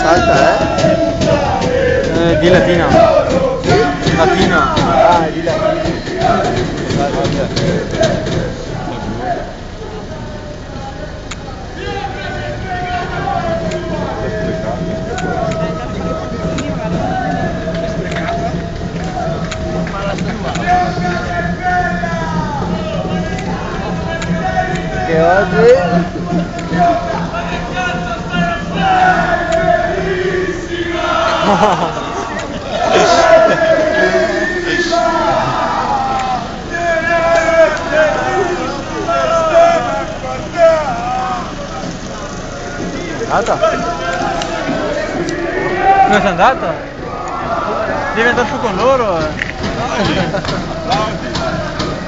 सालता है yeah, yeah, yeah. Che oggi Andata? Dove sei andata? Devi andare su con loro. eh.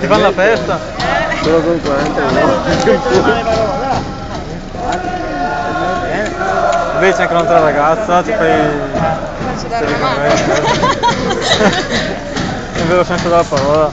Ti fanno la festa. Solo con 40 Invece anche un'altra ragazza, ti fai... Sei con me. È vero senso della parola.